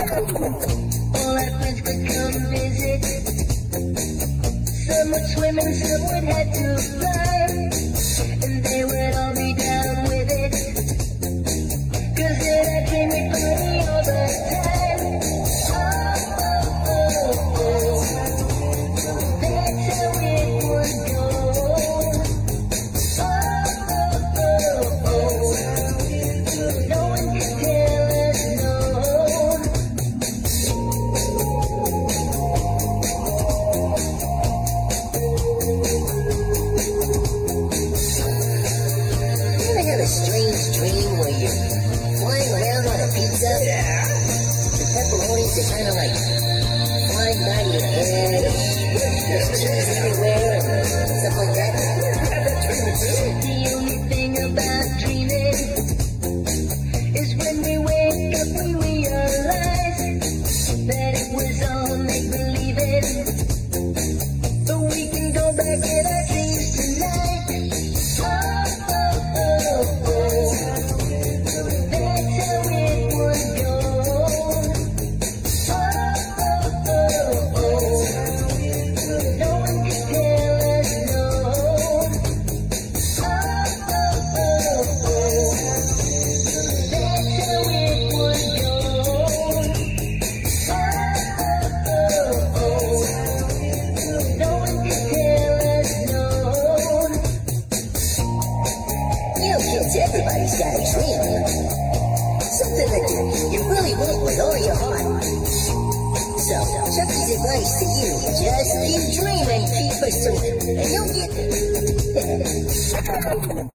All our friends would come visit. Some would swim and some would head to run. And they would all be down with it. Cause in our dream we'd all the time. Strange dream where you're flying around on a pizza? Yeah. The pepperonis are kind of like flying by your head. Cheese got a dream. Something that you, really want with all your heart. So, Chuck E.'s advice to you, just keep dreaming, keep pursuing, and you'll get there.